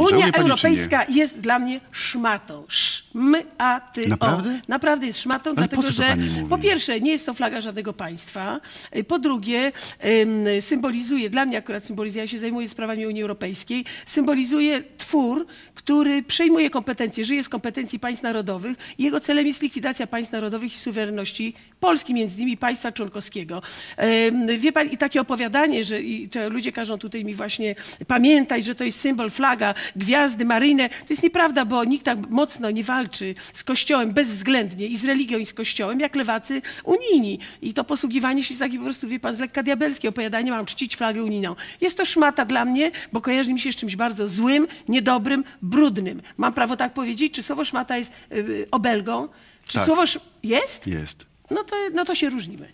Unia Żałuje pani, czy nie? Europejska jest dla mnie szmatą. Szmaty. Naprawdę? Naprawdę jest szmatą, Ale dlatego po co to że pani mówi? po pierwsze nie jest to flaga żadnego państwa. Y, Po drugie ym, symbolizuje, dla mnie akurat symbolizuje, ja się zajmuję sprawami Unii Europejskiej, symbolizuje twór, który przejmuje kompetencje, żyje z kompetencji państw narodowych i jego celem jest likwidacja państw narodowych i suwerenności Polski, między innymi państwa członkowskiego. Wie pan, i takie opowiadanie, że i to ludzie każą tutaj mi właśnie pamiętać, że to jest symbol, flaga, gwiazdy maryjne, to jest nieprawda, bo nikt tak mocno nie walczy z Kościołem bezwzględnie i z religią i z Kościołem, jak lewacy unijni. I to posługiwanie się jest takie po prostu, wie pan, z lekka diabelskie opowiadanie, mam czcić flagę unijną. Jest to szmata dla mnie, bo kojarzy mi się z czymś bardzo złym, niedobrym, brudnym. Mam prawo tak powiedzieć? Czy słowo szmata jest y, obelgą? Czy Tak. słowo sz... jest? Jest. No to, no to się różnimy.